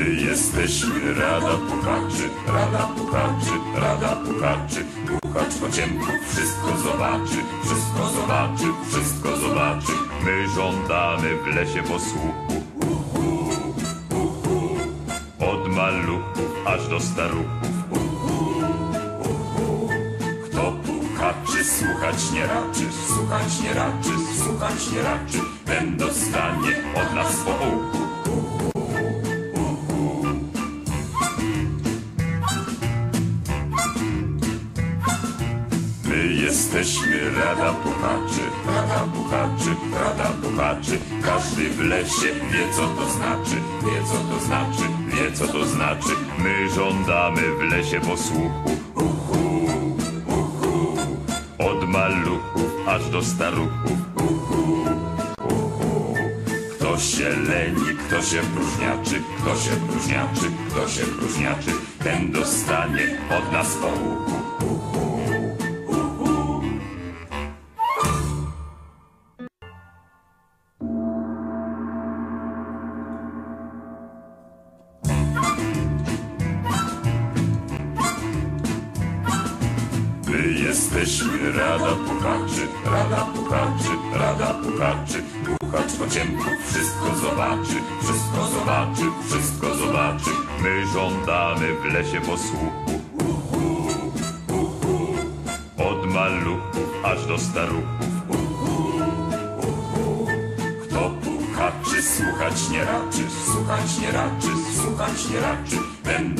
jesteśmy Rada Puchaczy, Rada Puchaczy, Rada Puchaczy. Puchacz po ciemku wszystko zobaczy, wszystko zobaczy, wszystko zobaczy. My żądamy w lesie posłuchu. Uhu, uhu. Od maluchów aż do staruchów. Uhu, uhu. Kto puchaczy słuchać nie raczy, słuchać nie raczy, słuchać nie raczy. Ten dostanie My jesteśmy Rada Puchaczy, Rada Puchaczy, Rada Puchaczy. Każdy w lesie wie co to znaczy, wie co to znaczy, wie co to znaczy. My żądamy w lesie posłuchu. Uhu, uhu. Od maluchów aż do staruchów. Uhu, uhu. Kto się leni, kto się próżniaczy, kto się próżniaczy, kto się próżniaczy, ten dostanie od nas po My jesteśmy Rada Puchaczy, Rada Puchaczy, Rada Puchaczy. Puchacz po ciemku wszystko zobaczy, wszystko zobaczy, wszystko zobaczy. My żądamy w lesie posłuchu. Od maluchów aż do staruchów. Kto puchaczy słuchać nie raczy, słuchać nie raczy, słuchać nie raczy. Ten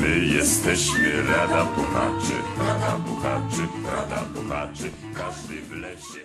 My jesteśmy Rada Puchaczy, Rada Puchaczy, Rada Puchaczy. Każdy w lesie